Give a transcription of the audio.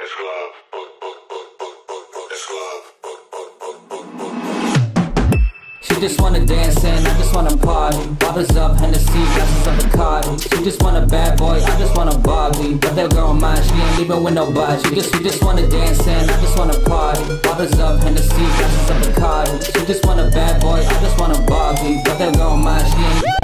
She just wanna dance and I just wanna party. Bottles up, Hennessy, glasses of Bacardi. She just wanna bad boy, I just wanna Barbie. But that girl mine, she ain't leaving with nobody. She just, she just wanna dance and I just wanna party. Bottles up, Hennessy, glasses of Bacardi. She just wanna bad boy, I just wanna Barbie. But that girl mine, she ain't